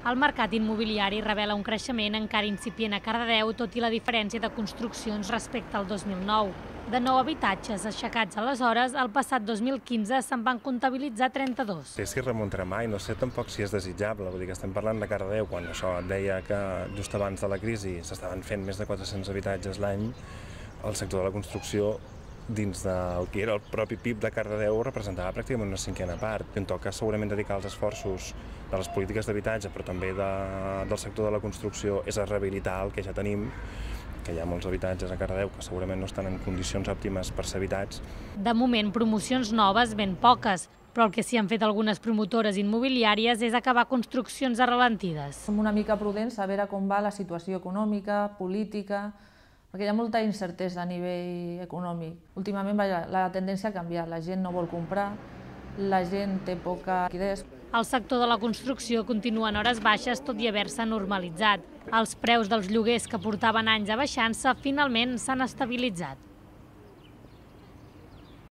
El mercat immobiliari revela un creixement encara incipient a Cardedeu, tot i la diferència de construccions respecte al 2009. De nou habitatges aixecats aleshores, el passat 2015 se'n van comptabilitzar 32. sé si remuntarà mai, no sé tampoc si és desitjable, vull dir que estem parlant de Cardedeu, quan això et deia que just abans de la crisi s'estaven fent més de 400 habitatges l'any, el sector de la construcció dins del que era el propi PIB de Cardedeu representava pràcticament una cinquena part. En toca segurament dedicar els esforços de les polítiques d'habitatge, però també de, del sector de la construcció, és a rehabilitar el que ja tenim, que hi ha molts habitatges a Cardedeu que segurament no estan en condicions òptimes per ser habitats. De moment, promocions noves ben poques, però el que s'hi han fet algunes promotores immobiliàries és acabar construccions arrelentides. Som una mica prudents a veure com va la situació econòmica, política, perquè hi ha molta incertesa a nivell econòmic. Últimament vaja, la tendència ha canviat, la gent no vol comprar, la gent té poca liquidez. El sector de la construcció continua en hores baixes tot i haver-se normalitzat. Els preus dels lloguers que portaven anys abaixant-se finalment s'han estabilitzat.